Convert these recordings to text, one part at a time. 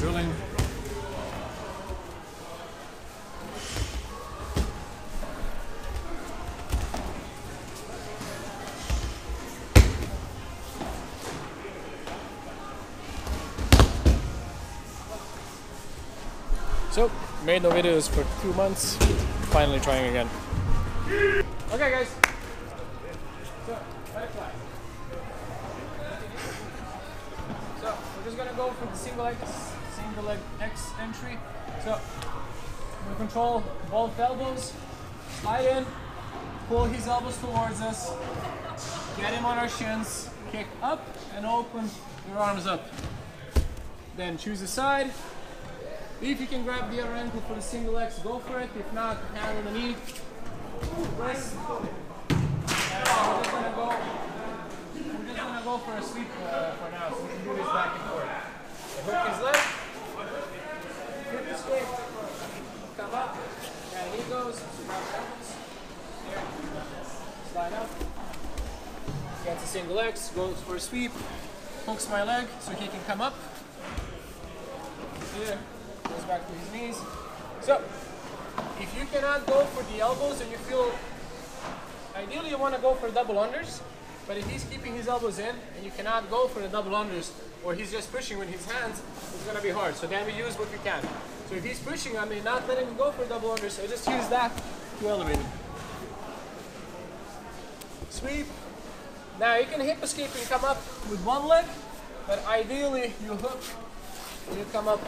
drilling. So, made no videos for two months. Finally trying again. Okay, guys. So. Just gonna go for the single leg, single leg X entry. So, we control both elbows, slide in, pull his elbows towards us, get him on our shins, kick up and open your arms up. Then choose a side, if you can grab the other ankle for the single legs, go for it. If not, hand on the knee. Press. And we're just gonna go. We're just gonna go for a sweep uh, for now, so we can do this back and forth. So hook his leg. Hit the sweep. Come up. And he goes. So grab the ankles. Here. Slide up. Gets the single X, Goes for a sweep. Hooks my leg so he can come up. Here goes back to his knees. So, if you cannot go for the elbows and you feel, ideally you want to go for double unders, but if he's keeping his elbows in and you cannot go for the double unders, or he's just pushing with his hands, it's going to be hard. So then we use what we can. So if he's pushing I me, not letting him go for double unders, so just use that to elevate him. Sweep. Now you can hip escape and come up with one leg, but ideally you hook and you come up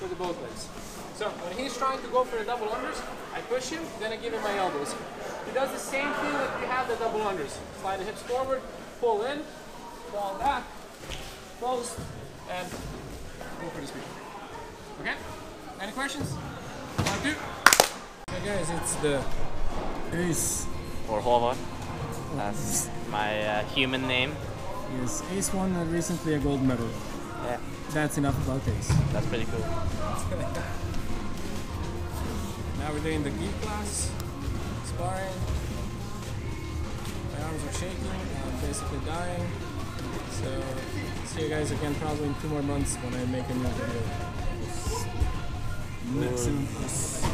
with both legs. So when he's trying to go for the double unders, I push him, then I give him my elbows. He does the same thing that we have the double unders. Slide the hips forward, pull in, fall back, post, and go for the sweep. Okay? Any questions? One, two. Hey guys, it's the Ace. or Håvard. That's my uh, human name. Yes, Ace won uh, recently a gold medal. Yeah, That's enough about Ace. that's pretty cool. Now we're doing the gi class, sparring. My arms are shaking, I'm basically dying. So, see you guys again probably in two more months when I make a new video. Maximum.